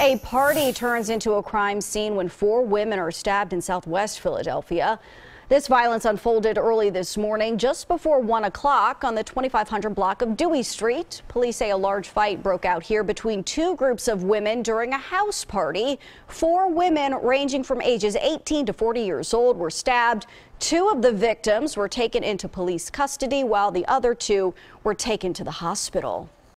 A party turns into a crime scene when four women are stabbed in southwest Philadelphia. This violence unfolded early this morning, just before 1 o'clock on the 2500 block of Dewey Street. Police say a large fight broke out here between two groups of women during a house party. Four women ranging from ages 18 to 40 years old were stabbed. Two of the victims were taken into police custody while the other two were taken to the hospital.